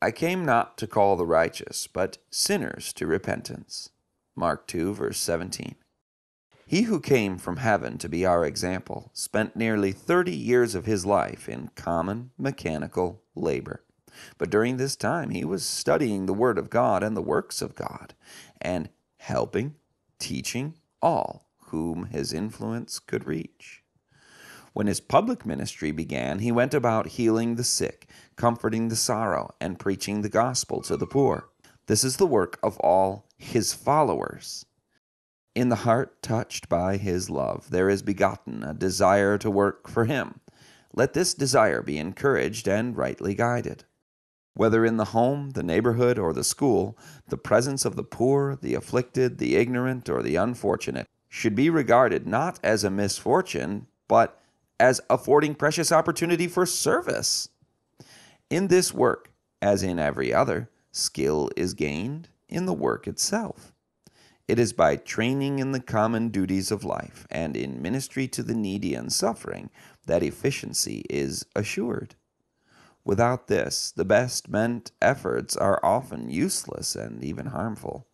I came not to call the righteous, but sinners to repentance. Mark 2, verse 17. He who came from heaven to be our example spent nearly 30 years of his life in common mechanical labor. But during this time, he was studying the Word of God and the works of God, and helping, teaching all whom his influence could reach. When his public ministry began, he went about healing the sick, comforting the sorrow, and preaching the gospel to the poor. This is the work of all his followers. In the heart touched by his love, there is begotten a desire to work for him. Let this desire be encouraged and rightly guided. Whether in the home, the neighborhood, or the school, the presence of the poor, the afflicted, the ignorant, or the unfortunate should be regarded not as a misfortune, but as affording precious opportunity for service. In this work, as in every other, skill is gained in the work itself. It is by training in the common duties of life and in ministry to the needy and suffering that efficiency is assured. Without this, the best meant efforts are often useless and even harmful.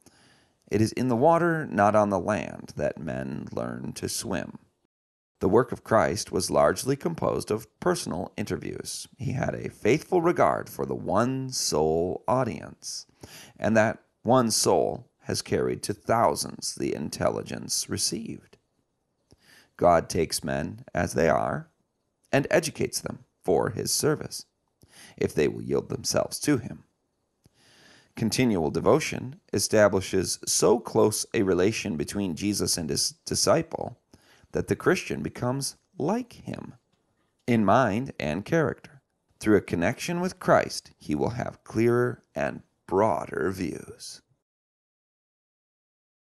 It is in the water, not on the land, that men learn to swim. The work of Christ was largely composed of personal interviews. He had a faithful regard for the one soul audience, and that one soul has carried to thousands the intelligence received. God takes men as they are and educates them for his service, if they will yield themselves to him. Continual devotion establishes so close a relation between Jesus and his disciple that the Christian becomes like him in mind and character. Through a connection with Christ, he will have clearer and broader views.